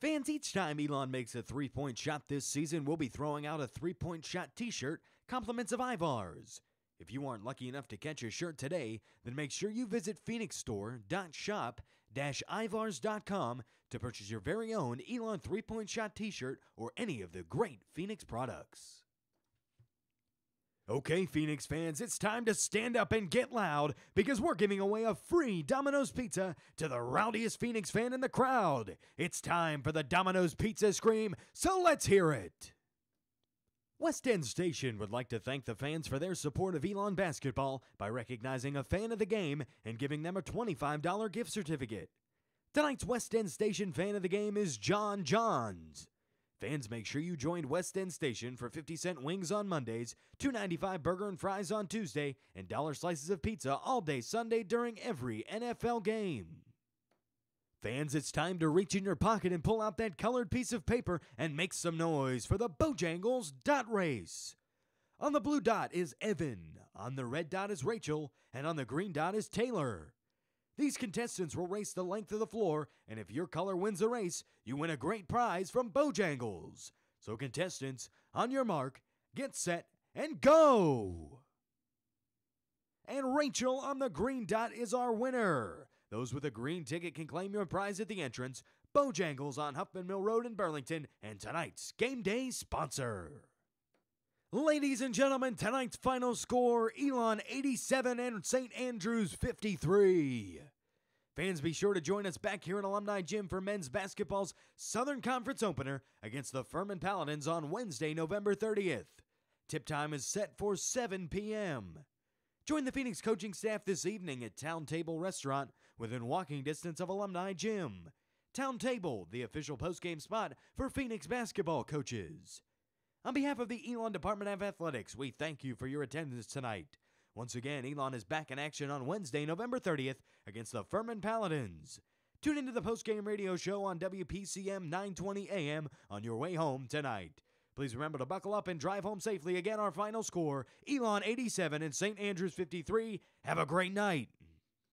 Fans, each time Elon makes a three point shot this season, we'll be throwing out a three point shot t shirt, compliments of Ivars. If you aren't lucky enough to catch a shirt today, then make sure you visit phoenixstore.shop-ivars.com to purchase your very own Elon three-point shot t-shirt or any of the great Phoenix products. Okay, Phoenix fans, it's time to stand up and get loud because we're giving away a free Domino's pizza to the rowdiest Phoenix fan in the crowd. It's time for the Domino's Pizza Scream, so let's hear it. West End Station would like to thank the fans for their support of Elon basketball by recognizing a fan of the game and giving them a $25 gift certificate. Tonight's West End Station fan of the game is John Johns. Fans, make sure you join West End Station for 50 cent wings on Mondays, 2.95 burger and fries on Tuesday, and dollar slices of pizza all day Sunday during every NFL game. Fans, it's time to reach in your pocket and pull out that colored piece of paper and make some noise for the Bojangles Dot Race. On the blue dot is Evan, on the red dot is Rachel, and on the green dot is Taylor. These contestants will race the length of the floor, and if your color wins the race, you win a great prize from Bojangles. So, contestants, on your mark, get set, and go! And Rachel on the green dot is our winner. Those with a green ticket can claim your prize at the entrance. Bojangles on Huffman Mill Road in Burlington, and tonight's game day sponsor. Ladies and gentlemen, tonight's final score Elon 87 and St. Andrews 53. Fans, be sure to join us back here in Alumni Gym for men's basketball's Southern Conference opener against the Furman Paladins on Wednesday, November 30th. Tip time is set for 7 p.m. Join the Phoenix coaching staff this evening at Town Table Restaurant within walking distance of Alumni Gym. Town Table, the official postgame spot for Phoenix basketball coaches. On behalf of the Elon Department of Athletics, we thank you for your attendance tonight. Once again, Elon is back in action on Wednesday, November 30th against the Furman Paladins. Tune into the postgame radio show on WPCM 920 AM on your way home tonight. Please remember to buckle up and drive home safely. Again, our final score Elon 87 and St. Andrews 53. Have a great night.